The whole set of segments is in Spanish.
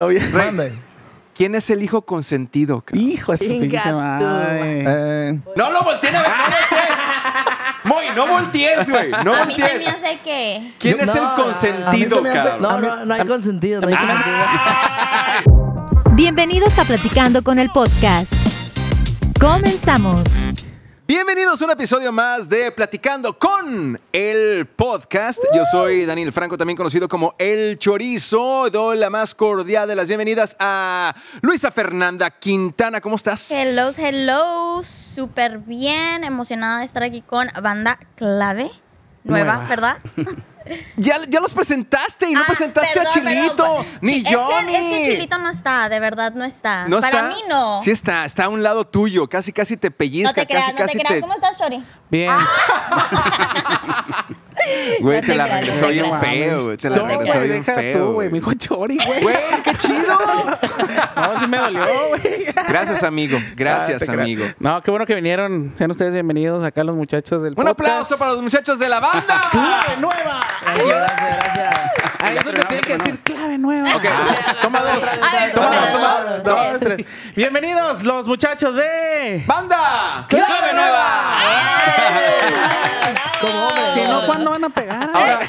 Mande. ¿Quién es el hijo consentido? cabrón? Hijo Venga madre. Eh, No lo volteen a ver, no voltees. Moy, no voltees, güey. No a mí se me voltees. hace que. ¿Quién es No, el a mí consentido, se me hace- cabrón? No, no, no hay consentido, no hay consentido. Bienvenidos a Platicando con el podcast. Comenzamos. Bienvenidos a un episodio más de Platicando con el podcast. Yo soy Daniel Franco, también conocido como El Chorizo. Doy la más cordial de las bienvenidas a Luisa Fernanda Quintana. ¿Cómo estás? Hello, hello. Súper bien. Emocionada de estar aquí con Banda Clave. Nueva, Nueva. ¿verdad? Ya, ya los presentaste y no Ah, presentaste perdón, a Chilito. perdón. Ni Johnny. Es que, es que Chilito no está, de verdad no está. ¿No Para está? mí no. Sí está, está a un lado tuyo. Casi, casi te pellizca. no te creas, casi, no te casi creas. ¿Cómo estás, Chori? Bien. Güey, te te la regresó bien feo, güey. Te la No, regresó bien feo. tú, güey. Me dijo chori, güey. Güey, qué chido. No, sí me dolió, güey. Gracias, amigo. Ah, Gracias, amigo. No, qué bueno que vinieron. Sean ustedes bienvenidos acá los muchachos del Un podcast. aplauso para los muchachos de la banda. ¡Clave nueva! Gracias, gracias. Ahí es donde tiene que decir clave nueva. Ok, toma dos. Toma dos, toma dos, dos. Tres. Bienvenidos los muchachos de... ¡Banda! ¡Clave nueva! Como hombre. Si no, ¿cuándo van a pegar? Ahora,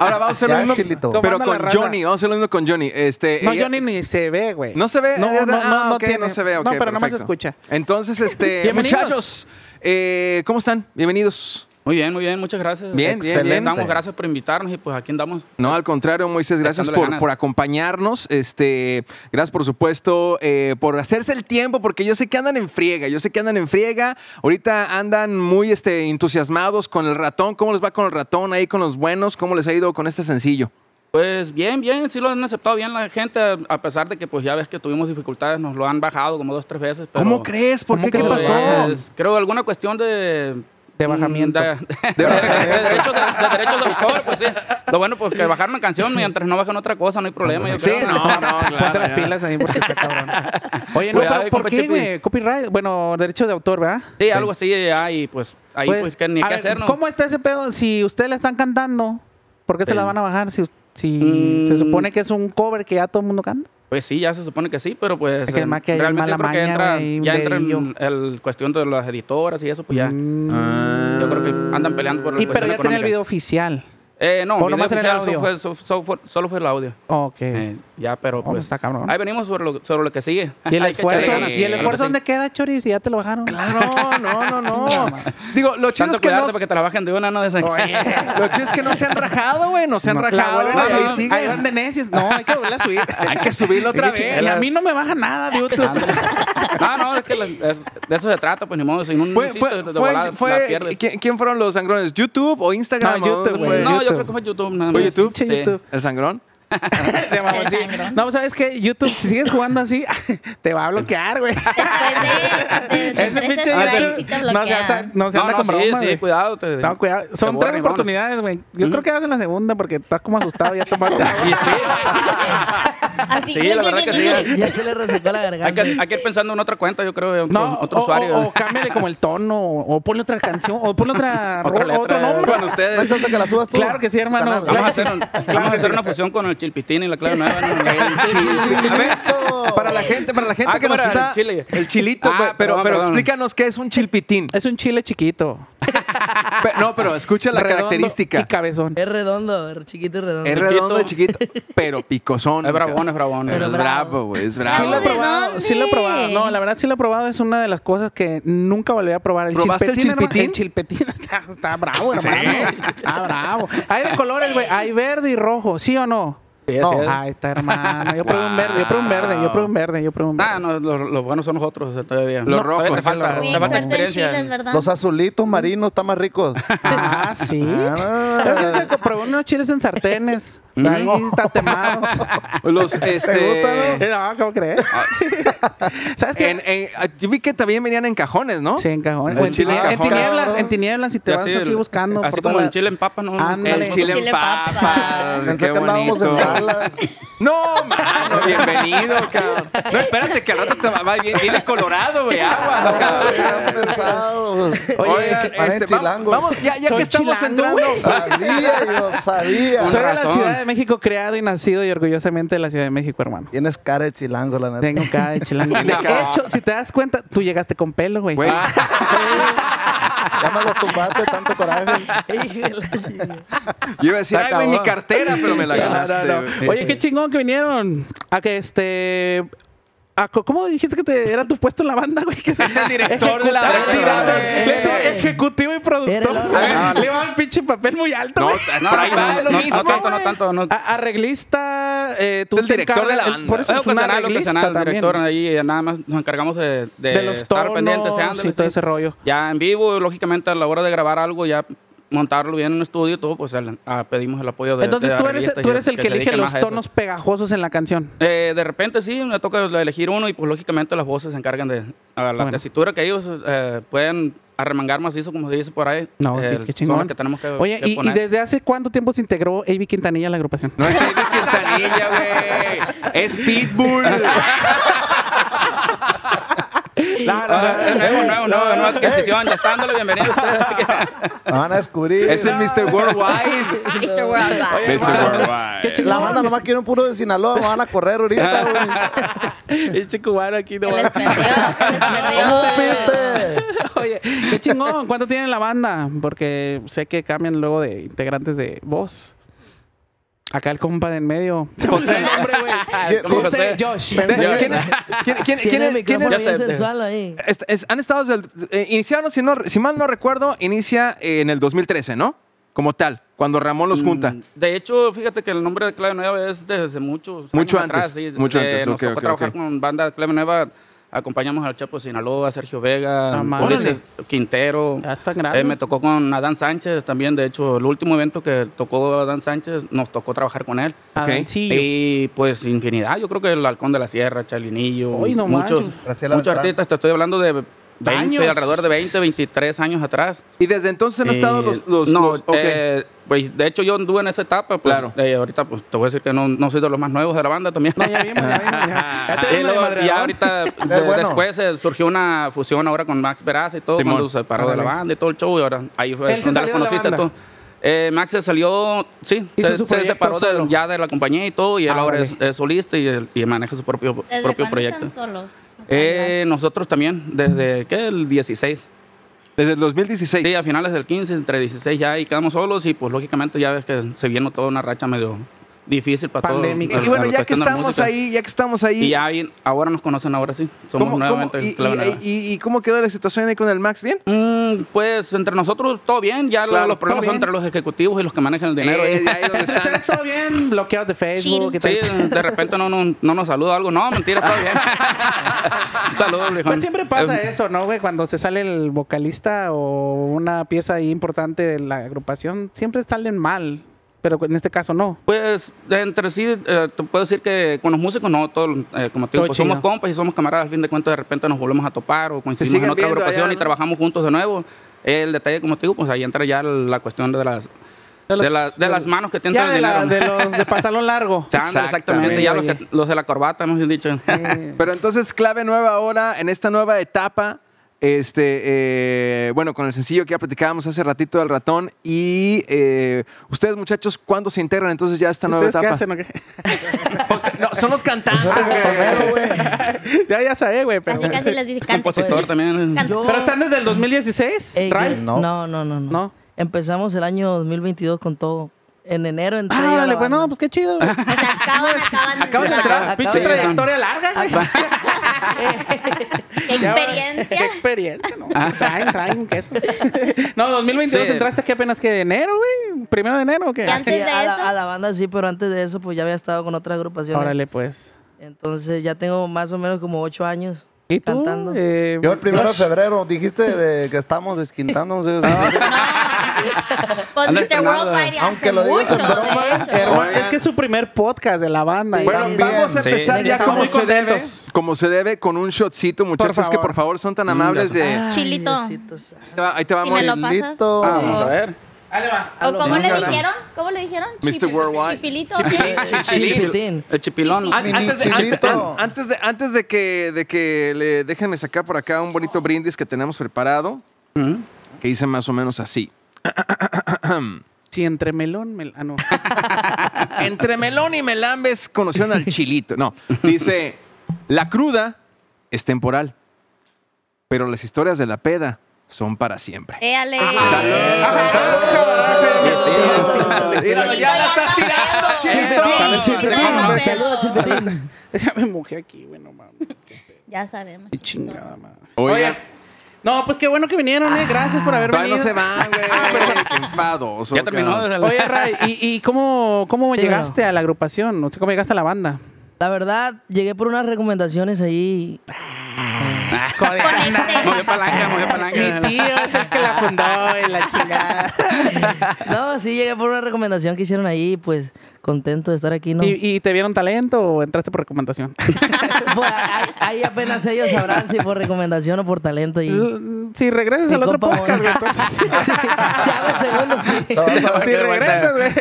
ahora vamos a hacer lo mismo, pero ¿Cómo anda con? Johnny. Vamos a hacer lo mismo con Johnny. Este, No, ella- Johnny ni se ve, güey. ¿No se ve? No, no, no, Ah, no tiene. no se ve. ok, no, pero nomás se escucha. Entonces, este, Bienvenidos. muchachos, eh, ¿cómo están? Bienvenidos. Muy bien, muy bien, muchas gracias. Bien, bien, Excelente. bien. Estamos, gracias por invitarnos y pues aquí andamos. No, al contrario, Moisés, gracias por, por acompañarnos. Este, gracias, por supuesto, eh, por hacerse el tiempo, porque yo sé que andan en friega, yo sé que andan en friega. Ahorita andan muy este, entusiasmados con el ratón. ¿Cómo les va con el ratón ahí con los buenos? ¿Cómo les ha ido con este sencillo? Pues bien, bien, sí lo han aceptado bien la gente, a- pesar de que pues ya ves que tuvimos dificultades, nos lo han bajado como dos, tres veces. Pero, ¿Cómo crees? ¿Por ¿Cómo qué? ¿Qué pasó? Pues, creo alguna cuestión de... De bajamiento. De, de- de- de derechos de, de derechos de autor, pues sí. Lo bueno, pues que bajar una canción mientras no bajan otra cosa, no hay problema. yo Sí, creo. no, no, claro. Ponte las pilas ahí porque está cabrón. Oye, no, Cuidado pero ¿por qué, güey? Copyright, bueno, derecho de autor, ¿verdad? Sí, algo así, ya, y pues ahí pues, que ni a qué ver, hacer, ¿no? ¿Cómo está ese pedo? Si ustedes le están cantando, ¿por qué se Sí. la van a bajar? Si, si Mm. se supone que es un cover que ya todo el mundo canta. Pues sí, ya se supone que sí, pero pues Es que además que realmente yo creo que entra, ya entra en el cuestión de las editoras y eso, pues ya. Mm. Yo creo que andan peleando por la Y pero ya tiene el video oficial. Eh, no, ¿O video oficial solo fue, so- so- fue- solo fue el audio. Ok. Eh, ya, pero pues está cabrón. ahí venimos sobre lo, sobre lo que sigue. ¿Y el esfuerzo. ¿y el esfuerzo dónde queda, Chori? Si ya te lo bajaron. Claro, no, no, no. Digo, lo chido es que no, para que te la bajen de una, no de esa. lo chido es que no se han rajado, güey. No se han No, rajado. ahí. Ahí van de necios. No, hay que volver a subir. Hay que subirlo otra vez. Y a mí no me baja nada de YouTube. no, no, es que de eso se trata, pues ni modo, sin un Fue. ¿quién, fueron los sangrones? ¿YouTube o Instagram? No, ¿O YouTube, güey. Yo YouTube. creo que fue YouTube nada ¿Fue más. YouTube? Che, Sí. YouTube. ¿El sangrón? De mamón, El sí. sangrón. No, ¿sabes qué? YouTube, si sigues jugando así, te va a bloquear, güey. Después de, de, de tres strikes no se, hace- no se No, anda no, con sí, bromas, sí, güey. cuidado. Te, No, cuidado. Son tres oportunidades, güey. Yo creo que vas en la segunda porque estás como asustado ya tomaste agua. Y sí, Así, Sí, la verdad que sí. Ya se le resecó la garganta. hay que, hay que ir pensando en otra cuenta, yo creo, de otro, No, otro o, usuario. o, o cámbiale como el tono, o, ponle otra canción, o ponle otra, Otra rola, otro nombre. Cuando ustedes. ¿No que la subas tú? Claro que sí, hermano. Vamos a hacer, que vamos a hacer una fusión con el chilpitín y la clave nueva. ¿no? A ver, para la gente, para la gente Ah, que nos. El chile. El chilito, Ah, güey, pero, perdón, pero perdón. explícanos qué es un chilpitín. Es un chile chiquito. No, pero escucha la redondo característica. Y cabezón. Es redondo, es chiquito y redondo. Es redondo y chiquito, pero picosón. Es bravón, es bravón. Pero Es bravo. güey, es Sí bravo. lo he ¿De probado, sí lo he probado. No, la verdad sí lo he probado. Es una de las cosas que nunca volví a probar. El ¿Probaste el chilpetín? El chilpetín está, está bravo, hermano. Está bravo. Hay de colores, güey. Hay verde y rojo, ¿sí o no? Sí, no, así es. ahí está, hermano. Yo probé un verde, yo probé un verde, yo probé un verde, yo probé un verde. Ah, no, los, los buenos son los otros o sea, todavía. Los No, rojos, falta, los falta experiencia. chiles, ¿verdad? Los azulitos marinos están más ricos. Ah, sí. Ah. Unos chiles en sartenes. Ahí tatemados. Los, este. gusta, No, ¿cómo crees? ¿Sabes qué? en- en- yo vi que también venían en cajones, ¿no? Sí, en. El en, chile en tinieblas, en tinieblas, en tinieblas, si te Y vas así, buscando. Así como toda el la- chile en papa, ¿no? Ándale. El chile en papas. Pensé que andábamos en. No, mano, bienvenido, cabrón. No, espérate, que al rato te va, bien, viene colorado, güey, aguas, cabrón. Ya pesado. Oigan, que parece este, va- vamos, ya, ya que estamos chilango, entrando. Sabía, yo sabía. Soy de la. Ciudad de México, creado y nacido y orgullosamente de la Ciudad de México, hermano. Tienes cara de chilango, la neta. Tengo cara de chilango. De hecho, si te das cuenta, tú llegaste con pelo, güey. Güey, Ya me lo tumbaste, tanto coraje. yo iba a decir, ay, güey, mi cartera, pero me la No, ganaste. no, no. güey. Oye, qué chingón que vinieron. A que este. A co- ¿Cómo dijiste que te, era tu puesto en la banda, güey? Que se el director de la Ejecutivo, banda, ejecutivo y productor. Le va el pinche papel muy alto, No, güey. por ahí va lo no, mismo. no tanto, no tanto. No. Arreglista, eh, tú El director de la banda. Por eso Es es un ocasional, arreglista director ahí, eh, nada más nos encargamos de, de, De los estar pendientes, tonos y todo sí. ese rollo. Ya en vivo, lógicamente, a la hora de grabar algo, ya montarlo bien en un estudio y todo, pues el- ah, pedimos el apoyo de Entonces de tú eres, tú eres el que, elige los tonos pegajosos en la canción. Eh, de repente sí, me toca elegir uno y pues lógicamente las voces se encargan de a la Bueno. tesitura que ellos eh, pueden arremangar macizo, como se dice por ahí. No, sí, eh, qué son chingón. las que tenemos que, Oye, que y, desde hace cuánto tiempo se integró Avi Quintanilla a la agrupación? No es Eddie Quintanilla, güey. Es Pitbull. No, no, Ah, no. nuevo, nuevo, nuevo, nueva adquisición, ya estándole, bienvenido ustedes. Me van a descubrir. Es el Mr. Worldwide. Mr. Worldwide. Mr. Worldwide. La banda nomás quiere un puro de Sinaloa. Me van a correr ahorita, güey. Pinche cubano aquí no Se les perdió, se les ¿Cómo perdió. supiste? Oye, qué chingón. ¿Cuánto tienen la banda? Porque sé que cambian luego de integrantes de voz. Acá el compa de en medio. El nombre, güey. ¿Quién- ¿Cómo José José? Josh. Pensé ¿Quién, quién, quién, es- ahí. Han estado desde el, eh, iniciaron, si, no, si mal no recuerdo, inicia en el 2013, ¿no? Como tal, cuando Ramón los junta. Mm, De hecho, fíjate que el nombre de Clave Nueva es desde muchos Mucho años antes, atrás. sí. mucho Eh, antes, Nos ok, tocó trabajar con banda Clave Nueva. Acompañamos al Chapo de Sinaloa, a Sergio Vega, Ah. Ulises Quintero. Ya están grandes. Eh, me tocó con Adán Sánchez también. De hecho, el último evento que tocó Adán Sánchez, nos tocó trabajar con él. Adancillo. Y pues infinidad. Yo creo que el Halcón de la Sierra, Chalinillo, Uy, no muchos, muchos artistas. Te estoy hablando de 20, Años. alrededor de 20, 23 años atrás. Y desde entonces han estado Eh, los... los, no, los- ok. eh, pues de hecho yo anduve en esa etapa. Pues, Claro. eh, ahorita pues te voy a decir que no, no soy de los más nuevos de la banda también. No, ya vimos, ya vimos. Ya, Ya te Y vimos de luego, madreador. ya ahorita de- bueno. después eh, surgió una fusión ahora con Max Veraza y todo, Simón. cuando se separó de la banda y todo el show y ahora ahí fue donde la conociste. Eh, Max se salió, sí, se, se separó de- ya de la compañía y todo y él Ah, ahora es, es solista y, y maneja su propio, ¿Desde propio proyecto. están solos? Eh, nosotros también, desde ¿qué? el 16. Desde el 2016. Sí, a finales del 15, entre 16 ya, y quedamos solos y pues lógicamente ya ves que se vino toda una racha medio difícil para todo. Pandémica. y, y bueno, ya que estamos música. ahí, ya que estamos ahí... Y ya ahí- ahora nos conocen, ahora sí. Somos ¿cómo- nuevamente cómo- y, Clave y- y- y cómo quedó la situación ahí con el Max? ¿Bien? Mm, pues entre nosotros todo bien, ya Claro, los problemas todo son entre los ejecutivos y los que manejan el dinero. Eh, ahí donde están. ¿Ustedes todo bien? Bloqueados de Facebook Sí, de repente no, no, no nos saluda algo. No, mentira, todo bien. Saludos. Pues siempre pasa Eh, eso, ¿no, güey? Cuando se sale el vocalista o una pieza ahí importante de la agrupación, siempre salen mal. Pero en este caso no. Pues entre sí, eh, te puedo decir que con los músicos no, todo, eh, como te digo, pues, somos compas y somos camaradas. Al fin de cuentas, de repente nos volvemos a topar o coincidimos en otra agrupación allá, y ¿no? trabajamos juntos de nuevo. El detalle, como te digo, pues ahí entra ya la cuestión de las, De, de las, de las manos que te entran el la- dinero. de los de pantalón largo. Sí, ándale, exactamente, ya los, que- los de la corbata, hemos dicho. Pero entonces, clave nueva ahora, en esta nueva etapa, este, eh, bueno, con el sencillo que ya platicábamos hace ratito del ratón. Y eh, ustedes, muchachos, ¿cuándo se integran entonces ya a esta nueva ¿Ustedes qué etapa? hacen o qué? O sea, no, son los cantantes. Son güey. ya, ya sabía, güey. Pero, Casi casi les dice cante. Compositor Pues, también. Pero están desde el 2016, Ey, yo- No. no, no, no, no, No. Empezamos el año 2022 con todo. En enero entré Ah, yo a la vale, pues no, pues qué chido. güey. O sea, acaban, acaban de entrar. Pinche trayectoria larga, güey. ¿Qué experiencia? Qué experiencia, ¿no? Traen, traen un queso. No, 2022 Sí. entraste aquí apenas que de enero, güey. ¿Primero de enero o qué? Y antes Sí, de a, la, eso- a la banda sí, pero antes de eso pues ya había estado con otras agrupaciones. Órale, pues. Entonces ya tengo más o menos como ocho años ¿Y tú? cantando. Eh, Yo el primero de febrero dijiste de que estamos desquintando. no sé, Pues Anda Mr. Worldwide hace lo mucho. broma, es que es su primer podcast de la banda. y Bueno, vamos- bien. Vamos a Sí. empezar ya como se debe, como se debe con un shotcito, muchachos, que por favor son tan amables de... Ay, Chilito. Diosito. Ahí te Si vamos. me lo pasas. Chilito. Vamos a ver. Ahí le va. ¿O cómo le dijeron? ¿Cómo le dijeron? Mr. Worldwide. Chipilito. Chipitín. El chipilón. Antes de, antes de- antes de que, de que le déjenme sacar por acá un bonito brindis que tenemos preparado, que dice más o menos así. Si entre melón, mel- ah, no. Entre Melón y Melambes conocieron al chilito. No, dice, la cruda es temporal, pero las historias de la peda son para siempre. Éale. Míralo, ya la estás tirando, chilito. sí, no, no, Saludos, pero- Chipitín. Ya me mojé aquí, güey, no mames. Ya sabemos. Qué chingada madre. Oigan. No, pues qué bueno que vinieron, eh. Gracias por haber Todavía venido. no se van, güey. Qué enfadoso. Ya terminó Oye, Ray, ¿y, y cómo, cómo Sí, llegaste a la agrupación? O sea, ¿cómo llegaste a la banda? La verdad, llegué por unas recomendaciones ahí. Conecte. Movió palanca, movió Mi palanca. tío es el que la fundó y la chingada. No, sí, llegué por una recomendación que hicieron ahí, pues contento de estar aquí, ¿no? ¿Y, y te vieron talento o entraste por recomendación? Pues, ahí, ahí apenas ellos sabrán si por recomendación o por talento. Y... si regresas al otro podcast, güey, entonces... si hago segundo, sí. No, no, si regresas, güey.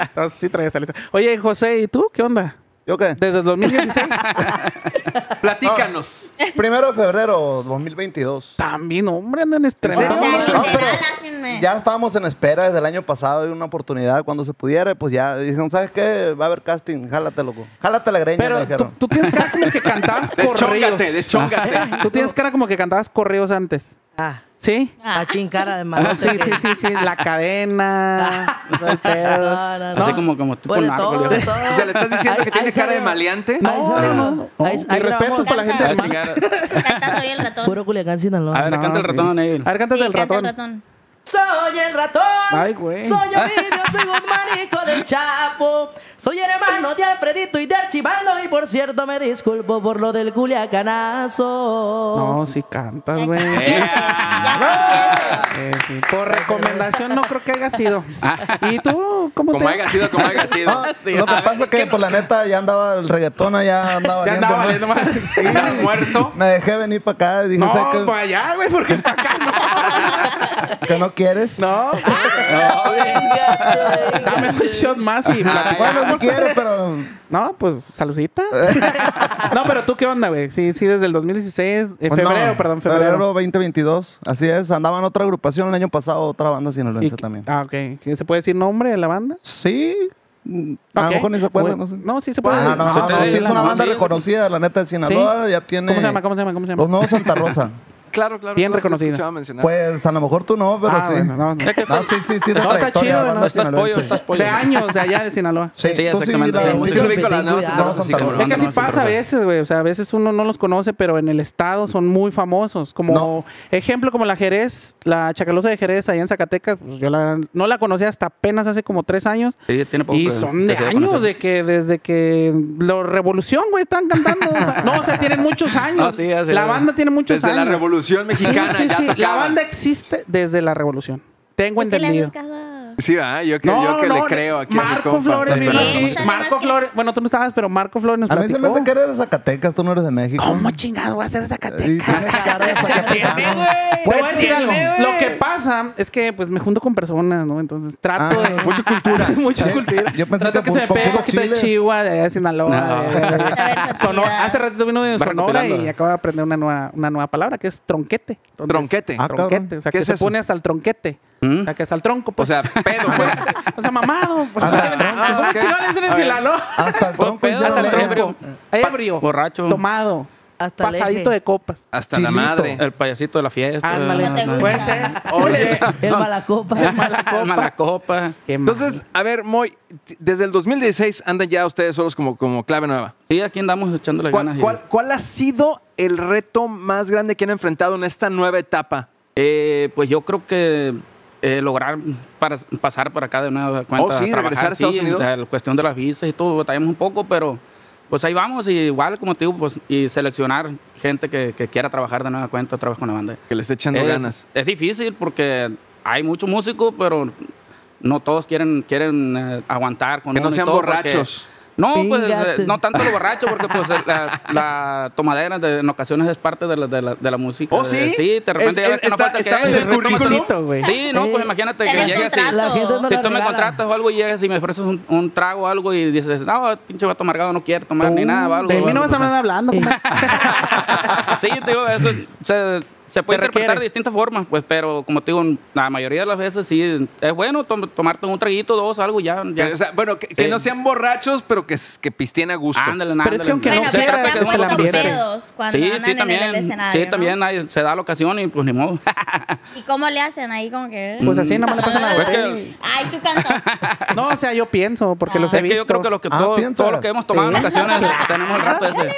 Entonces sí traes talento. Oye, José, ¿y tú qué onda? ¿Yo qué? Desde el 2016 Platícanos. Primero de febrero 2022. también, hombre, andan O estrenados. sea, No, literal, pero hace un mes. Ya estábamos en espera desde el año pasado de una oportunidad cuando se pudiera, pues ya dijeron, ¿sabes qué? Va a haber casting, jálate, loco. Jálate la greña, me Pero tú, dijeron. tú tienes cara como que cantabas corridos. Deschóngate, deschóngate. Tú tienes cara como que cantabas corridos antes. Ah, ¿Sí? machín cara de Ah, malote. sí, sí, sí, sí. La cadena. el pedo. No, no, no. Así como, como tipo Pues de narco, todo, de todo. O sea, ¿le estás diciendo que tiene cara de maleante? No, no, no. Ahí respeto para la gente Ah. Canta Soy el ratón. Puro Culiacán, Sinaloa. A ver, canta el ratón, Neil. A ver, cántate el canta ratón. El. Soy el ratón. Ay, güey. Soy Ovidio, soy Guzmán, hijo del Chapo. Soy hermano de Alfredito y de Archibaldo. Y por cierto, me disculpo por lo del culiacanazo. No, sí cantas, güey. Eh, sí. Por recomendación no creo que haya sido. ¿Y tú cómo Como te...? haya sido, como haya sido. No, lo que pasa es que, por la neta, ya andaba el reggaetón, ya andaba Ya andaba más. valiendo más. Sí. Estaba muerto. Me dejé venir para acá y dije, No, para allá, güey, porque para acá no. ¿Que no quieres? No, dame un shot más y platicamos. Bueno, si quieres, pero... No, pues saludcita. no, pero tú qué onda, güey. Sí, sí, desde el 2016, eh, pues no, febrero, perdón, febrero. 2022. Así es, andaba en otra agrupación el año pasado, otra banda Y- sinaloense también. Ah, ok. ¿Se puede decir nombre de la banda? Sí. A lo mejor ni se acuerdan, no sé. No, sí se puede. Ah, no, no, te sí, es una banda reconocida, la neta de Sinaloa, ya tiene... ¿Cómo se llama? ¿Cómo se llama? ¿Cómo se llama? Los nuevos Santa Rosa. Claro, claro. Bien mencionar. Pues a lo mejor tú no, pero Ah, sí. bueno, no, no. No, sí, sí, sí, de No, está chido, ¿no? Estás pollo, estás pollo. De años de allá de Sinaloa. Sí, Sí, tú exactamente, sí. Yo las nuevas cabrón. Rosa. Es que así pasa a veces, güey. O sea, a veces uno no los conoce, pero en el estado son muy famosos. Como No. ejemplo, como la Jerez, la Chacalosa de Jerez, allá en Zacatecas. Pues yo la- no la conocí hasta apenas hace como tres años. Sí, tiene poco Y son de años, de que desde que la Revolución, güey, están cantando. No, o sea, tienen muchos años. Ya sé. la banda tiene muchos Desde años. la Revolución Sí, Mexicana sí, ya sí. La banda existe desde la Revolución. Tengo ¿Por qué le entendido. Sí, ¿verdad? Yo que, yo que le creo aquí a mi Marco. Flores, vino aquí. Marco Flores, bueno, tú no estabas, pero Marco Flores nos A mí se me platicó. hace que eres de Zacatecas, tú no eres de México. ¿Cómo chingados voy a Zacatecas? tienes cara de zacatecano. Te voy a Pues decir sí, algo. güey. Lo que pasa es que pues me junto con personas, ¿no? Entonces trato Ah, de. mucha cultura. mucha cultura. yo pensé trato que que, se me pegue un poquito de. Chihuahua, de allá de Sinaloa. Hace ratito vino de Sonora y acabo de aprender una nueva, una nueva palabra que es tronquete. Tronquete. Ah, tronquete. O sea, ¿Qué que se pone hasta el tronquete. ¿Mm? O sea, que hasta el tronco. O Pues. sea, pedo, pues. o sea, mamado. Pues, Ah, o sea, tronco, ¿Cómo ok. chingados le dicen en. Sinaloa? Hasta el tronco Pedo, hicieron Hasta el tronco. Ebrio. Borracho. Tomado. Hasta el Pasadito eje. de copas. Hasta Chilito. la madre. El payasito de la fiesta. Ándale. No te gusta. Puede ser. Oye, El malacopa. Mala copa. Mala copa. Qué mal. entonces, a ver, Moy, t- desde el 2016 andan ya ustedes solos como, como clave nueva. Sí, aquí andamos echándole ¿Cuál, ganas. cuál ha sido el reto más grande que han enfrentado en esta nueva etapa? Eh, pues yo creo que eh, lograr para, pasar por acá de nueva cuenta. Oh, sí, regresar a Estados sí, Unidos. La cuestión de las visas y todo, batallamos un poco, pero pues ahí vamos. Y igual, como te digo, pues, y seleccionar gente que, que quiera trabajar de nueva cuenta, trabajo con la banda. Que le esté echando es, ganas. es difícil porque hay mucho músico, pero no todos quieren, quieren eh, aguantar con Que no uno sean porque- No, pues no tanto lo borracho, porque pues la, la tomadera de- en ocasiones es parte de la, de la, de la música. ¿Oh, sí? Sí, de repente Es- ya ves que no está- falta que en el currículum. güey. Sí, no, pues imagínate que llegues y... contrato. La gente no Si tú me contratas o algo y llegas y me ofreces un, un trago o algo y dices, no, pinche vato amargado no quiere tomar ni nada o algo. De mí no vas a andar hablando. Sí, te digo, eso se, se puede Se interpretar requiere. de distintas formas, pues, pero como te digo, la mayoría de las veces sí es bueno tom- tomarte un traguito, dos, algo, ya. ya. O sea, bueno, que, que Sí. no sean borrachos, pero que, que pisteen a gusto. Ándale, Pero es que ándale. aunque Bueno, no Se pero trata se de han puesto pedos cuando Sí, andan sí, en también. el escenario, sí, también ¿no? hay- se da la ocasión y pues ni modo. ¿Y cómo le hacen ahí como que...? Pues así nomás le pasan la Pues que- botella. Ay, tú cantas. No, o sea, yo pienso, porque los he es que visto. yo creo que, lo que Ah, todo, todo lo que hemos tomado en ocasiones tenemos el rato ese.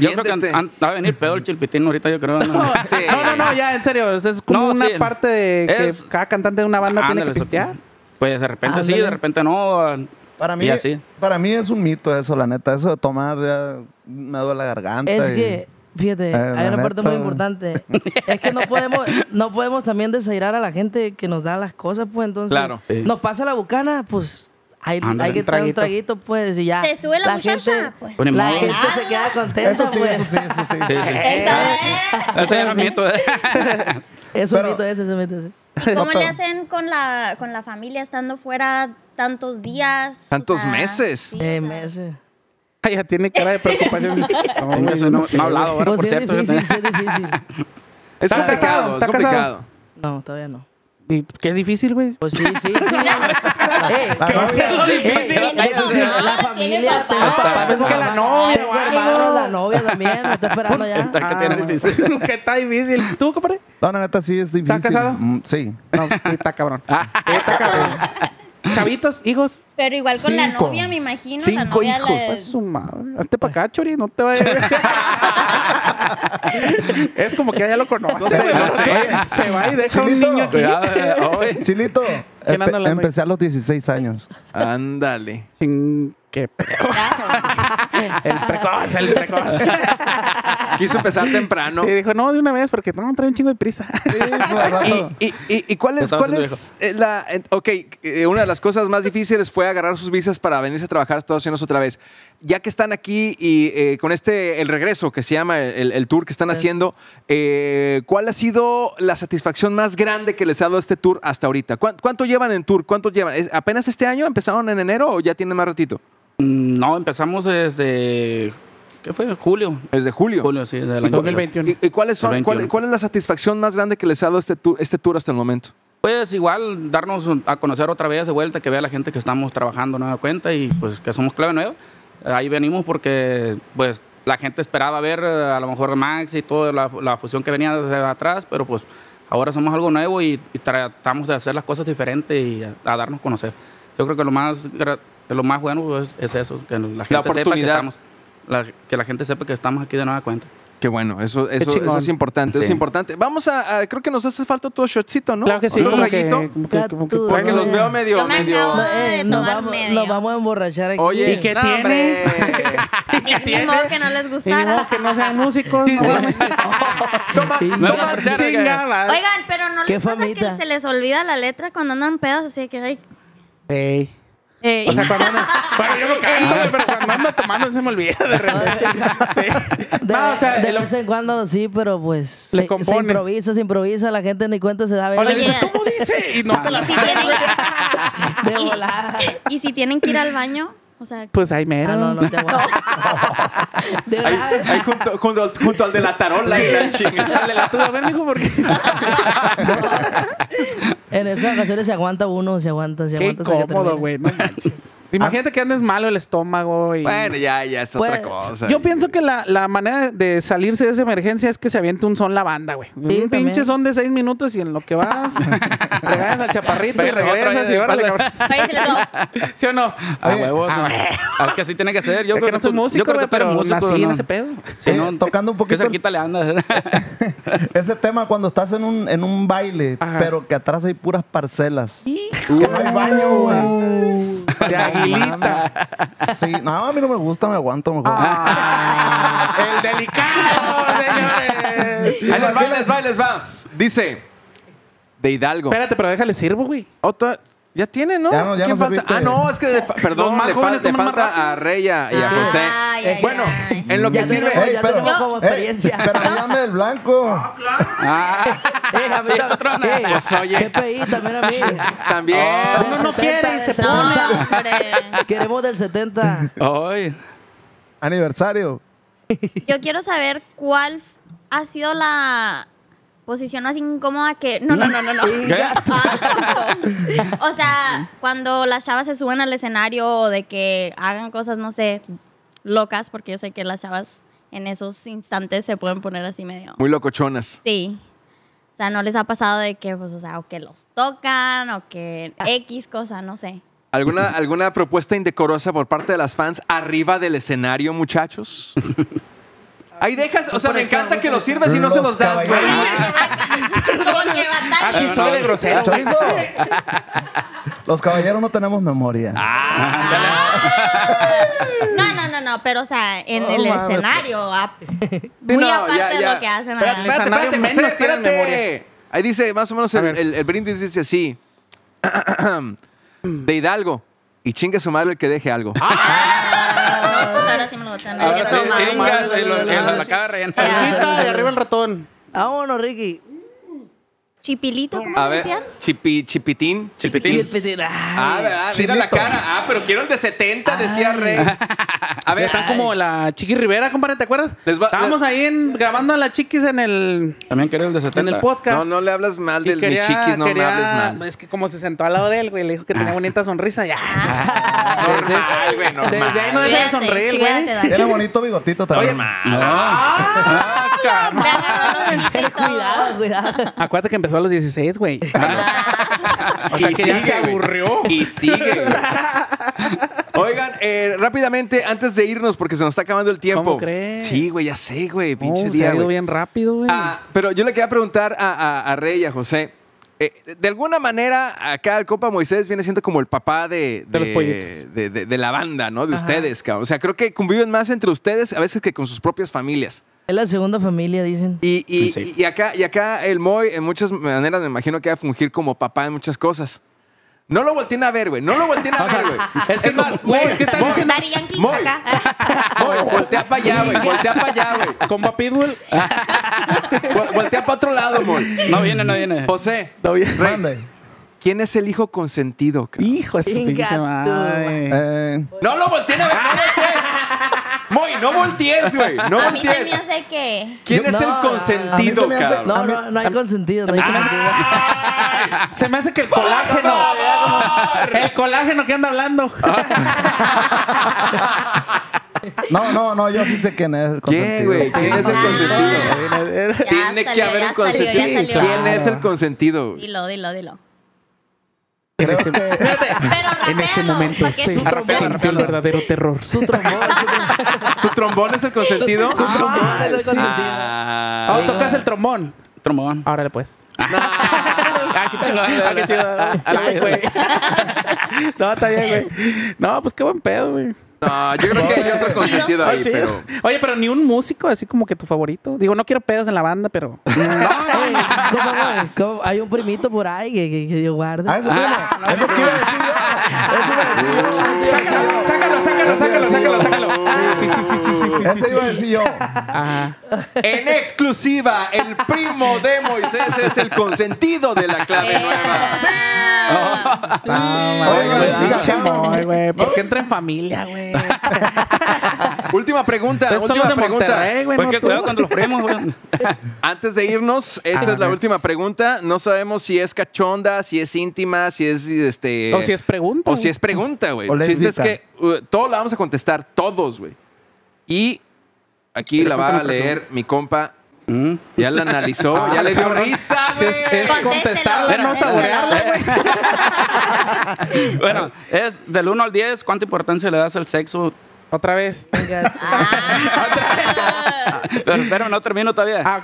Yo creo que va a venir pedo el chilpitín ahorita, yo creo. ¿no? Sí. No, no, no, ya, en serio. Es como No, una sí. parte de que Es- cada cantante de una banda tiene que pistear. Pues de repente sí, de repente no. Para mí, Y así. para mí es un mito eso, la neta. Eso de tomar ya me duele la garganta. Es y- que, fíjate, Eh, hay una parte neta. muy importante. es que no podemos, no podemos también desairar a la gente que nos da las cosas, pues entonces. Claro. Sí. Nos pasa la bucana, pues. Hay, Ándale, hay que traer un traguito. pues, y ya. ¿Te sube la, muchacha? gente, pues. Pues ni la modo. gente se queda contenta, Eso sí, pues. eso sí, eso sí. Sí, sí. Ese era mito. ¿eh? Es un mito ese, es un mito ese. ¿Y cómo No, le hacen con la, con la familia estando fuera tantos días? Tantos meses. sí, Eh, o sea, meses. Ay, ya tiene cara de preocupación. No, no, sé, no ha hablado ahora, Pues por sí es cierto. difícil, sí es difícil. Es ¿Está complicado, ¿Está complicado. casado? No, todavía no. Y que es difícil, güey. Pues sí, difícil. Eh, lo difícil. Tiene Eh, mamá, la tiene familia, papá. que la novia la novia también, me está esperando ya. Está que tiene bueno. difícil. que está difícil. ¿Tú, compadre? No, la neta sí es difícil. casado? Mm, Sí. No, sí, está cabrón. Está cabrón. Chavitos, hijos. Pero igual con la Cinco. novia, me imagino. la Cinco novia hijos. le- Pues su madre. Hazte para acá, Chori. No te vayas. es como que ya lo conoce. No sé, no sé. Se va y deja un Chilito. niño aquí. Cuidado, eh. Chilito, ¿Quién anda empe- empecé a los 16 años. Ándale. Qué pedo. El precoz, el precoz. Quiso empezar temprano. Sí, dijo, no, de una vez, porque no, trae un chingo de prisa. Sí. ¿Y, y, y, y cuál es, cuál es eh, la... eh, ok, eh, una de las cosas más difíciles fue agarrar sus visas para venirse a trabajar a Estados Unidos otra vez. Ya que están aquí y eh, con este, el regreso que se llama el, el tour que están haciendo, eh, ¿cuál ha sido la satisfacción más grande que les ha dado este tour hasta ahorita? ¿Cuán- ¿Cuánto llevan en tour? ¿Cuánto llevan? ¿Es ¿Apenas este año? ¿Empezaron en enero o ya tienen más ratito? Mm, No, empezamos desde. ¿Qué fue? Julio. Desde julio. Julio, sí, del ¿Y, año cu- 2021. y- y cuáles son, El cuál, 21. cuál es la satisfacción más grande que les ha dado este tour, este tour hasta el momento? Pues igual darnos a conocer otra vez de vuelta, que vea la gente que estamos trabajando nueva cuenta y pues que somos clave nueva. Ahí venimos porque pues la gente esperaba ver eh, a lo mejor Max y toda la, la fusión que venía desde atrás, pero pues ahora somos algo nuevo y, y tratamos de hacer las cosas diferentes y a, a darnos a conocer. Yo creo que lo más, que lo más bueno pues, es eso, que la gente sepa que estamos, la- que la gente sepa que estamos aquí de nueva cuenta. Qué bueno, eso, eso, es importante, es importante. Vamos a, a- creo que nos hace falta otro shotcito, ¿no? Claro que sí. Otro traguito. Porque los veo medio, Yo me medio. acabo No, de eh, nos, tomar vamos, medio. nos vamos a emborrachar aquí. Oye, ¿Y qué no, tiene? hombre. Ni, ni modo que no les Y ni gustara. modo que no sean músicos. Toma, Me toma, voy a ofrecer, Chinga, madre. Oigan, pero no les pasa que se les olvida la letra cuando andan pedos, así que, ay, Ey. Ey. O sea, cuando ando, bueno, yo no canto, güey, pero cuando ando tomando se me olvida de repente. Sí. De, No, o sea, de vez en cuando sí, pero pues Le se, improvisa, se improvisa, la gente ni cuenta se da. o le Oye. dices, ¿cómo dice? Y no te Y la si tienen, de y- volada. y si tienen que ir al baño, o sea, Pues ahí mero. Ah, no, no te aguanto. De Ahí, ahí junto, junto, al- junto al de la tarola y la chingada. Dale la tuya, a ver, mijo, porque En esas ocasiones se aguanta uno, se aguanta, se qué aguanta. que cómodo, güey. No. Imagínate que andes malo el estómago y... Bueno, ya, ya es Pues, otra cosa. Yo pienso que la, la manera de salirse de esa emergencia es que se aviente un son la banda, güey. un también. pinche son de seis minutos y en lo que vas, regalas al chaparrito y Pero otra regresas y órale, cabrón. ¿Sí o no? A huevos. Al que así tiene que ser. Yo es creo que no soy tú- músico, yo creo que pero músico, nací en ese pedo. Sí, Eh, ¿no? tocando un ¿Qué poquito- cerquita le andas? Ese tema cuando estás en un, en un baile, Ajá. pero que atrás hay puras parcelas. Que no hay baño, güey. De aguilita. Sí, no, a mí no me gusta, me aguanto mejor. Ah, el delicado, señores. Ahí les va, ahí les va, ahí les va. Dice, de Hidalgo. Espérate, pero déjale sirvo, güey. Otra, Ya tiene, ¿no? Ya no- ya ¿Quién no falta? Ah, no, es que le fa- perdón, más le, jóvenes fal- le toman más falta a Raya y a Ay, José. ay, ay, bueno, en lo que Ya sirve. tenemos- Ey, ya pero- tenemos como ey, experiencia. pero dígame el blanco. Eh, a mí Sí, tam- patrón. eh, Pues, oye. Qué peí también a mí. También. Del Uno no 70, quiere y se del No, 70. hombre. Queremos del 70. Ay. Aniversario. Yo quiero saber cuál f- ha sido la posición más incómoda que. No, no, no, no, no. Ah, no. O sea, cuando las chavas se suben al escenario o de que hagan cosas, no sé, locas, porque yo sé que las chavas en esos instantes se pueden poner así medio. Muy locochonas. Sí. O sea, no les ha pasado de que, pues, o sea, o que los tocan o que X cosa, no sé. ¿Alguna, ¿Alguna propuesta indecorosa por parte de las fans arriba del escenario, muchachos? Ahí dejas, o sea, me encanta que los sirves y no se Los das, güey. caballeros. Como que batalla. Así soy de grosero. Chorizo. Los caballeros no tenemos memoria. No, no, no, no, pero o sea, en el mames. escenario, a- Sí, muy aparte de lo que hacen Espérate, espérate, espérate, espérate. Ahí dice, más o menos, el, brindis dice así. de Hidalgo. Y chingue su madre el que deje algo. Ah, sí me lo voy a tener Ahora que sí, tomar. chingas, y lo- y la, la cara rellena. Pancita y arriba el ratón. Vámonos, Ricky. Chipilito, ¿cómo A le ver, decían? chipi, chipitín. Chipitín. Chipitín. Ay. Ah, ¿verdad? Mira la cara. Ah, pero quiero el de 70, decía Rey. A ver, Están como la Chiqui Rivera, compadre, ¿te acuerdas? Les va- Estábamos les- ahí en- grabando a la Chiquis en el, También quería el de 70. en el podcast. no, no le hablas mal del mi chiquis, no me quería- hables mal. Es que como se sentó al lado de él, güey, le dijo que tenía bonita sonrisa. Ya. Normal, güey, normal. Desde ahí no deja de sonreír, güey. Tiene bonito bigotito también. Ah, cabrón. Cuidado, cuidado. Acuérdate que empezó a los 16, güey. O sea Y que ya sigue, se aburrió. Y sigue. güey. Oigan, eh, rápidamente, antes de irnos, porque se nos está acabando el tiempo. ¿Cómo crees? Sí, güey, ya sé, güey. Pinche Oh, se día, ha ido bien rápido, güey. Ah, pero yo le quería preguntar a, a- a Rey y a José. eh, de alguna manera, acá el compa Moisés viene siendo como el papá de, De los pollitos. de, de- de la banda, ¿no? De ustedes, cabrón. O sea, creo que conviven más entre ustedes a veces que con sus propias familias. Es la segunda familia, dicen. Y, y- Sí. y acá, y acá el Moy, en muchas maneras, me imagino que va a fungir como papá en muchas cosas. No lo volteen a ver, güey. No lo volteen a ver, güey. es que, güey, ¿qué estás diciendo? Moy. acá. Moy, voltea para allá, güey. Voltea para allá, güey. Compa Pitbull. Vol- Voltea para otro lado, Moy. No viene, no viene. José, No, bien. Rey. ¿quién es el hijo consentido? cabrón? Hijo Inga pinche madre. Eh, No lo volteen a ver. Moy, no voltees, güey. No A mí se me hace que. ¿Quién es No, el consentido, se me hace- cabrón? No, no, no hay consentido, no hay consentido. Se me hace que el colágeno. el colágeno que anda hablando. no, no, no, yo sí sé quién es el ¿Quién, consentido. güey? Sí. ¿Quién es el consentido? Ya Tiene que haber un salió, ya consentido. salió. ¿Quién es el consentido? güey? Dilo, dilo, dilo. Creo que Pero En ese momento sintió el verdadero terror. Su trombón, su trombón. ¿Su trombón es el consentido? Su trombón es el consentido. Ah. Ahora tocas el trombón. Trombón. Árale, pues. Ah, qué chingón. Ah, qué chido. Ay, güey. No, está bien, güey. No, pues qué buen pedo, güey. No, yo creo que hay otro consentido ahí, Chido. pero. Oye, pero ni un músico así como que tu favorito. Digo, no quiero pedos en la banda, pero. Ey, ¿cómo, güey? ¿Cómo? Hay un primito por ahí que, que, que yo guardo. Ah, eso primo. Eso que iba a decir yo. Eso iba a decir yo. Eso iba a decir yo. Sácalo, sácalo, sácalo, sácalo, sácalo. Sí, sí, sí, sí, sí, sí, sí. Ese iba a decir yo. Ajá. En exclusiva, el primo de Moisés es el consentido de la clave Eh. nueva. ¡Sí! Ah, Oye, güey, güey, sí. Moy, güey. ¿Por qué entra en familia, güey? Última pregunta, Esos son última pregunta. Güey. Pues no que tú. cuidado con los primos, güey. Antes de irnos, esta es la última pregunta. No sabemos si es cachonda, si es íntima, si es este. O si es pregunta. O si es pregunta, güey. El chiste es lésbica. que uh, todos la vamos a contestar, todos, güey. Y aquí la va a leer mi compa. Mm. Ya la analizó, ya le dio risa, Si es, es güey. Bueno, es del 1 al 10, ¿cuánta importancia le das al sexo Otra vez. Pero, pero no termino todavía. Ah.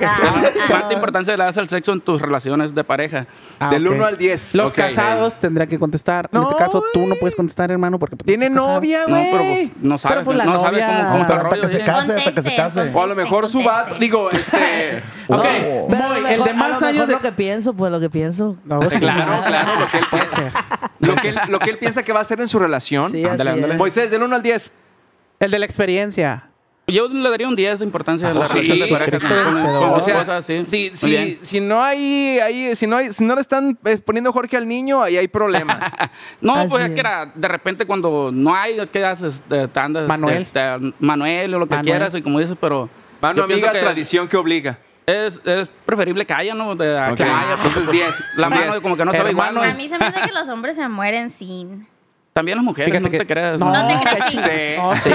¿Cuánta importancia le das al sexo en tus relaciones de pareja? Ah, Del ok. 1 al 10. Los casados tendrían que contestar. en No, este caso, tú no puedes contestar, hermano, porque pues, Tiene novia, No, güey. pero pues, no Pero, pues, la no sabes novia- cómo, cómo Pero hasta rollo. que se ¿sí? case, hasta que se case. O a lo mejor su vato, digo, este... Ok, Oh. Pero el de más años de... lo que pienso, pues lo que pienso. No, sí. Claro, claro, lo que él piensa. Lo que, él, lo que él piensa que va a hacer en su relación. Sí, así Ándale, ándale. es. Moisés, del 1 al 10. El de la experiencia. Yo le daría un 10 de importancia a la Oh, sí, relación de sí, pareja. Cristo con- con- vencedor. con O sea, cosas, sí. si, si, si no hay, ahí, si no hay, si no le están eh, poniendo Jorge al niño, ahí hay problema. No, Así pues es que era, de repente cuando no hay, ¿qué haces? Te, te andas- Manuel. te- te- Manuel o lo que Manuel. quieras, y como dices, pero. Mano amiga, que tradición que obliga. Es, es preferible que haya, ¿no? De, a Ok. que haya, Entonces, pues, 10, La un mano 10. como que no sabe igual. A mí se me hace que los hombres se mueren sin. También las mujeres, Fíjate no que- te creas. No, No te creas, sí. No, sí.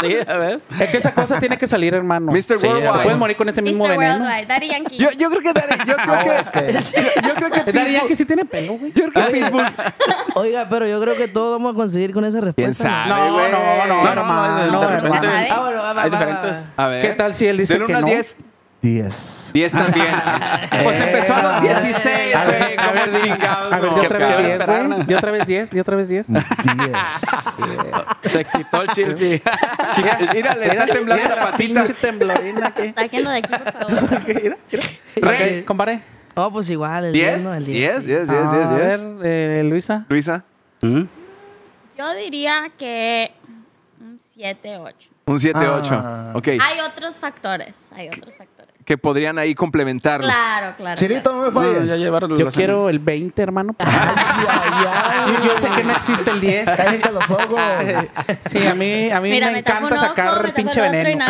sí, a ver. Es que esa cosa tiene que salir, hermano. Mr. Sí, Worldwide. Puedes morir con ese mismo Mr. veneno. Worldwide, Daddy Yankee. Yo, yo creo que Daddy- yo creo que, yo, yo creo que Es Daddy Pitbull- que sí tiene pelo, güey. yo creo que Pitbull. Oiga, pero yo creo que todos vamos a conseguir con esa respuesta. sabe? No, no, no, No, no, hermano. no, No, de repente- hermano. ¿sabes? Ah, bueno, va, va, Hay va, diferentes. va. A ver. ¿Qué tal si él dice Del 1 que al no? 10. 10. 10 también. pues empezó a los 16, A güey. a ver, a ver, otra vez cabrón? 10, esperar, güey. otra vez 10, di otra vez 10. 10. Se excitó el chirpi. Mira, le está temblando la patita. Pinche temblorina. Sáquenlo de aquí, por favor. Rey. Ok, compadre. Oh, pues igual, el 10, 10, ¿no? El 10. 10, 10, 10, A 10, 10. ver, eh, Luisa. Luisa, ¿Mm? Yo diría que un 7, 8. un 7, Ah. 8. Ok. Hay otros factores, hay otros factores. Que podrían ahí complementarlo. Claro, claro. Chirito, no me No, falles. ya llevaron Yo quiero el 20, hermano. Ay, ay, Yo sé que no existe el 10. Cállate los ojos. Sí, a mí, a mí Mira, me encanta ojo, sacar me pinche veneno.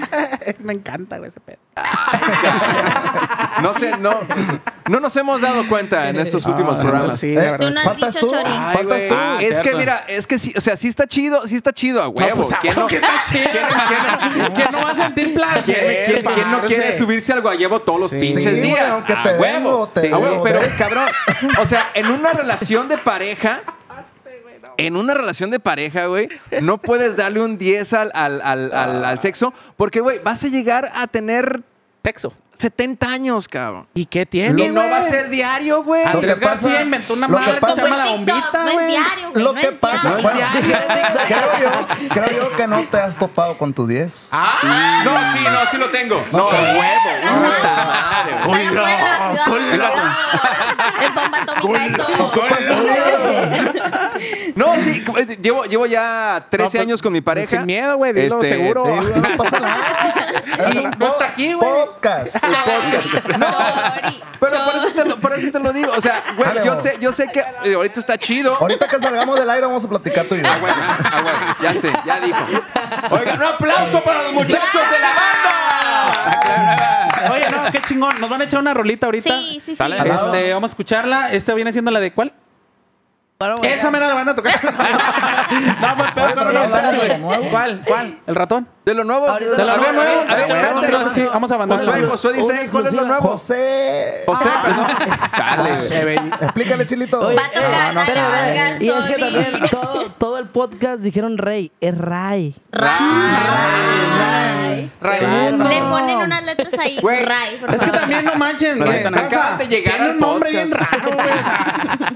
me encanta, güey, ese pedo. No sé, no, no nos hemos dado cuenta en estos últimos Ah, programas. Sí, Eh, la Tú verdad. no has ¿Faltas dicho tú? Faltas tú. Ah, es que mira, es que sí, o sea, sí está chido, sí está chido a huevo. pues, a ¿Quién no, que está chido. ¿quién- quién- ¿Quién no va a sentir placer? quién- quién- quién no parce? Quiere subirse al guayebo todos los Sí. pinches Sí, días? aunque a te huevo. te- a pero cabrón, o sea, en una relación de pareja, en una relación de pareja, güey, no puedes darle un 10 al, al, al, al- al sexo porque, güey, vas a llegar a tener Sexo. 70 años, cabrón. ¿Y qué tiene, Y no güey? va a ser diario, güey. Lo que pasa- García inventó una lo que madre que se pasa- llama la bombita, No es diario, güey. Lo no que es pasa, diario. bueno, creo yo, creo yo que no te has topado con tu 10. Ah, No, sí, no, sí lo tengo. No, pero- huevo. Puta madre, güey. ¿Están de No, sí, eh, llevo, llevo ya 13 No, pues, años con mi pareja. sin miedo, güey, dilo seguro. Sí, güey, no pasa nada. Y no está aquí, güey. Podcast. Chori, Pero por eso, te lo, por eso te lo digo. O sea, güey, Dale, yo sé, yo sé que eh, ahorita está chido. Ahorita que salgamos del aire vamos a platicar tú y yo. Ah, bueno, ah, bueno, ya esté, ya dijo. Oigan, un aplauso para los muchachos de la banda. Oye, no, qué chingón. Nos van a echar una rolita ahorita. Sí, sí, sí. Este, vamos a escucharla. Esta viene siendo la de cuál? Bueno, bueno. Esa mera la van a tocar. no, pero, no. ¿Cuál? ¿Cuál? ¿El ratón? De lo nuevo. De espérate, sí, vamos a abandonar. Josué, Josué dice, ¿cuál es lo nuevo? José. José, perdón. Dale. Se ve- Explícale, Chilito. Y es que también todo, el podcast dijeron Rey. Es Ray. Ray. Raimundo. Le ponen unas letras ahí. Ray. Es que también no manchen. No Tiene un nombre bien raro, güey.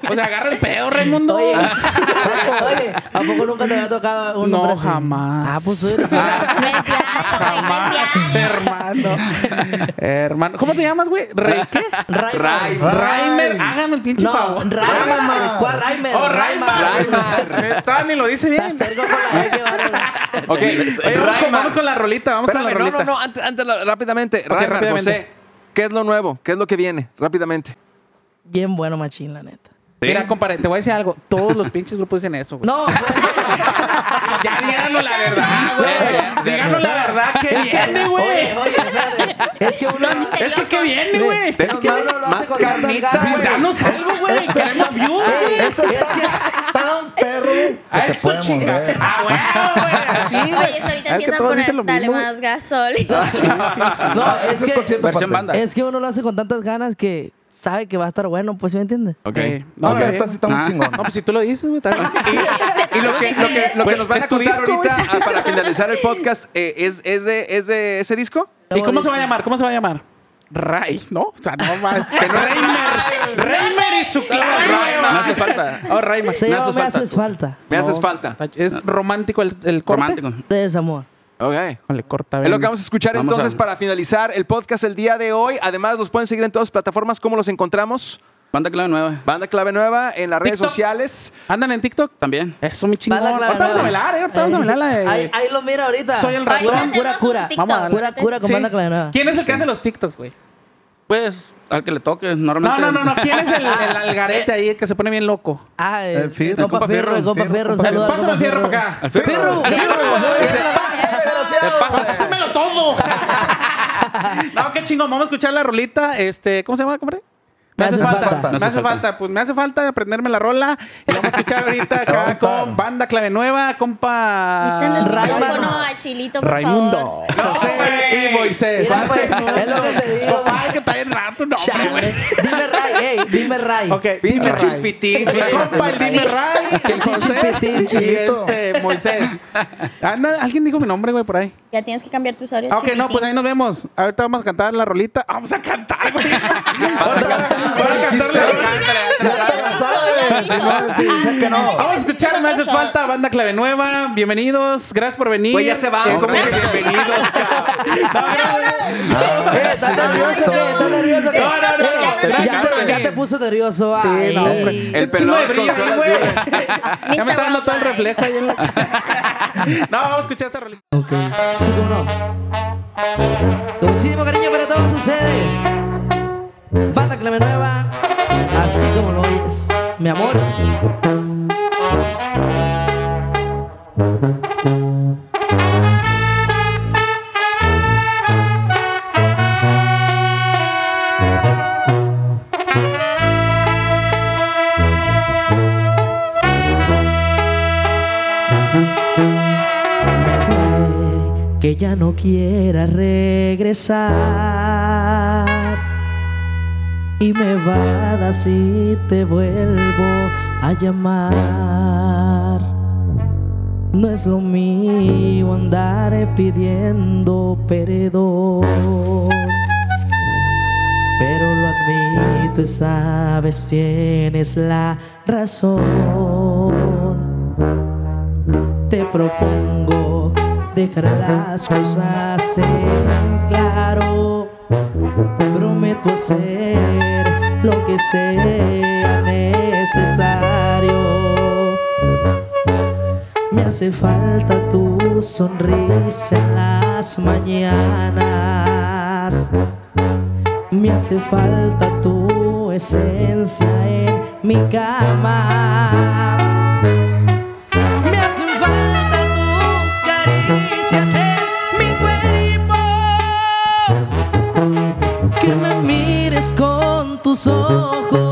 O sea, agarra el pedo, Raimundo. Oye, ¿a poco nunca te había tocado un No, nombre así? jamás. Ah, pues No es diario, güey. No es diario. hermano. hermano. ¿Cómo te llamas, güey? ¿Rey qué? Ray. Raimer. Hágame el pinche No, favor. Rayman. ¿Cuál Rayman? Oh, Raimer. Todavía ni lo dice bien. Ok, vamos, con, la rolita, vamos Espérame, con la no, rolita. no, no, antes, antes la- rápidamente. Raimar, rápidamente. José, ¿qué es lo nuevo? ¿Qué es lo que viene? Rápidamente. Bien bueno, machín, la neta. Mira, compadre, te voy a decir algo. Todos los pinches grupos dicen eso, güey. No, Ya díganos la verdad, güey. Díganos la verdad. ¿Qué viene, güey? oye, oye, espérate. Es que uno. Es que. ¿qué viene, güey? Es que uno lo hace con tantas carnitas. Danos algo, güey. Queremos views, güey. Esto está tan perro que A chinga. Ah, bueno, güey. Güey. Oye, eso ahorita Es que empiezan a todos poner, dale más gasolina. Sí, sí, sí. No, Ah, es que, es que uno lo hace con tantas ganas que sabe que va a estar bueno, pues, ¿sí me entiendes? Ok. Eh, No, ok. la neta sí está muy Ah. chingón. No, pues si tú lo dices, güey. está bien. Y lo que, lo que, lo que Pues, nos van a tu contar disco, ahorita ah, para finalizar el podcast eh, ¿es, es, de, ¿es de ese disco? ¿Y cómo se va a llamar? ¿Cómo se va a llamar? Ray, ¿no? O sea, no va. Reimer. Reimer y su clave. No hace falta. Oh, Rayman. Se Me haces Me falta haces falta. Me No, haces falta. Es romántico el, el corte. Romántico. De desamor. Ok. Le corta. Es lo que vamos a escuchar Vamos entonces a- para finalizar el podcast el día de hoy. Además, los pueden seguir en todas las plataformas. ¿Cómo los encontramos? Banda clave nueva. Banda Clave Nueva en las redes sociales. ¿Andan en TikTok? También. Eso, mi chingón. Banda clave Ahorita vamos a bailar, ¿eh? Ahorita vamos a bailar la de... Ahí, ahí lo mira ahorita. Soy el ratón. hacemos Cura, Vamos a darle. Cura, cura con Sí. banda clave nueva. ¿Quién es el que hace los TikToks, güey? Pues al que le toque, No, normalmente. no, no, no. ¿Quién es el, el algarete ahí que se pone bien loco? Ah, el, El Fierro. compa Fierro, el compa al Pásame el compa fierro para acá. Al Fierro. Pásamelo todo. no, qué chingón. Vamos a escuchar la rolita. Este, ¿cómo se llama, compadre? Me hace falta. Me hace falta. Pues me hace falta aprenderme la rola. Y vamos a escuchar ahorita acá con banda clave nueva, compa. Quítenle el micrófono a Chilito, por Raimundo. favor. José y Moisés. Pues, es lo que te digo. Compadre, que está bien rato, no, hombre, güey. Dime Ray, ey, dime Ray. Ok, Pinche chipitín, compa, el Dime Ray, el José y este Moisés. Anda, alguien dijo mi nombre, güey, por ahí. Ya tienes que cambiar tu usuario. Ah, ok, no, pues ahí nos vemos. Ahorita vamos a cantar la rolita. Ah, Vamos a cantar, güey. Vamos a cantar. Vamos a cantar la rolita. Ya te la sabes. Si no, si dicen que no. Vamos a escuchar, me hace falta banda clave nueva. Bienvenidos, gracias por venir. Pues ya se van. Eh, ¿Cómo que este- bienvenidos, Eh, ¿Estás nervioso. No, no, no, no. Ya, te- puso nervioso. Sí, no, hombre. El pelón güey. Ya me está dando todo el reflejo ahí en la... No, vamos a escuchar esta rolita. Ok, sí, cómo no. Con muchísimo cariño para todos ustedes. Banda clave nueva, así como lo oyes, mi amor. Que ya no quiera regresar y me va si te vuelvo a llamar. No es lo mío andar pidiendo perdón. Pero lo admito, esta vez tienes la razón. Te propongo dejar las cosas en claro. Prometo hacer lo que sea necesario. Me hace falta tu sonrisa en las mañanas. Me hace falta tu esencia en mi cama. Con tus